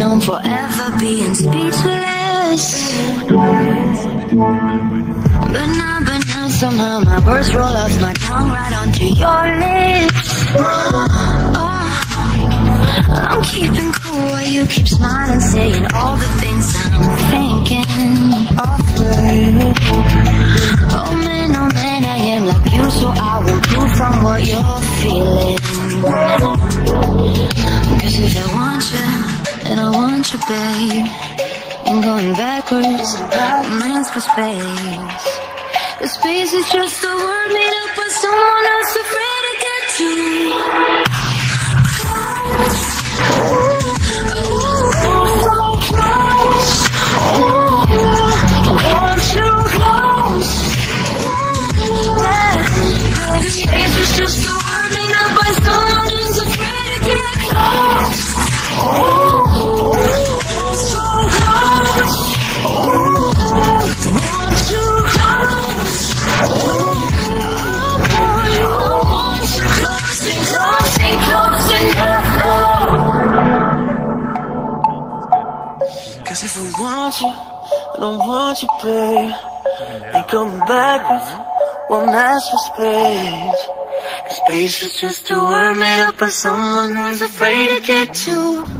known forever being speechless. But now, but now, somehow my words roll off my tongue right onto your lips. Oh, I'm keeping cool while you keep smiling, saying all the things I'm thinking. Afraid. Oh man, oh man, I am like you, so I will do from what you're feeling. Cause if I want you, I want you, babe. And going backwards, man's for space. The space is just a word made up by someone else afraid to get to. Just Cause if I want you, I don't want you, babe. Ain't coming backwards, one last for space. Space is just a word made up by someone who's afraid to get to.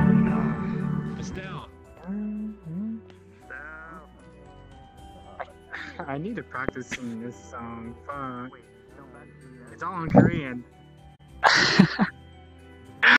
I need to practice singing this song. Fuck. It's all in Korean.